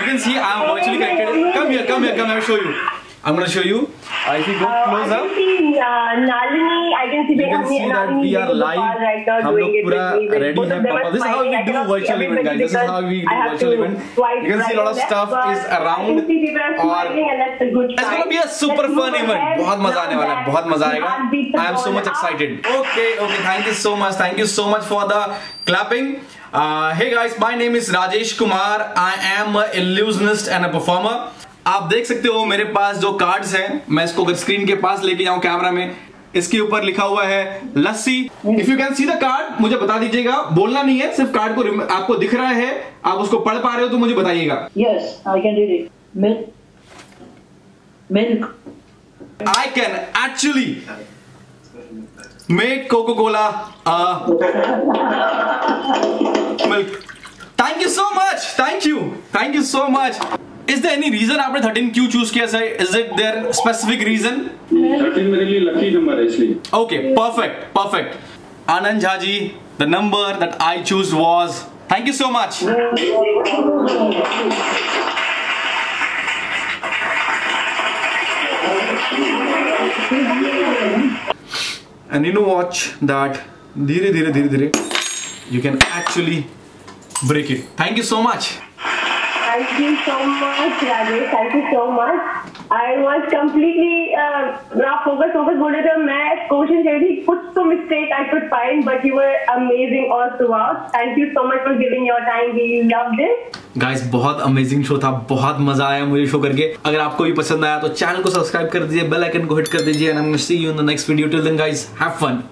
你跟齐一涵回去你看看干不干刚干不干不干说 I'm gonna show you. Uh, if you go Uh, close I up, can see uh, Nalini. I can see you can see that we are live. हम लोग पूरा ready हैं पापा. This is how we do virtual event, guys. This is how we do virtual event. You can see a lot of stuff is around. और it's gonna be a super fun event. बहुत मजा आने वाला है. बहुत मजा आएगा. I am so much excited. Okay, okay. Thank you so much. Thank you so much for the clapping. Uh, hey guys, my name is Rajesh Kumar. I am an illusionist and a performer. आप देख सकते हो मेरे पास जो cards हैं मैं इसको अगर स्क्रीन के पास लेके जाऊँ कैमरा में इसके ऊपर लिखा हुआ है lassi if you can see the card मुझे बता दीजिएगा बोलना नहीं है सिर्फ़ कार्ड को आपको दिख रहा है आप उसको पढ़ पा रहे हो तो मुझे बताइएगा it. Milk. Milk. I can actually make Coca Cola uh, milk. Thank you so much. Thank you. Thank you so Is there any reason आपने 13 क्यों चूज़ किया sir is it there specific reason thirteen मेरे लिए lucky number है इसलिए Okay, perfect, perfect. Anand Jhaji, the number that I choose was. Thank you so much. And you know watch that धीरे धीरे धीरे धीरे you can actually break it. Thank you so much. Thank you so much, Rajesh. Thank you so much. I was completely uh, ना focus बोल थे मैं कर रही थी कुछ तो mistake I could find, but you were amazing all throughout. Thank you so much for giving your time. We loved it. Guys बहुत अमेजिंग शो था बहुत मज़ा आया मुझे शो करके अगर आपको भी पसंद आया तो चैनल को सब्सक्राइब कर दीजिए बेल आइकन को हिट कर दीजिए and I am see you in the next video till then guys have fun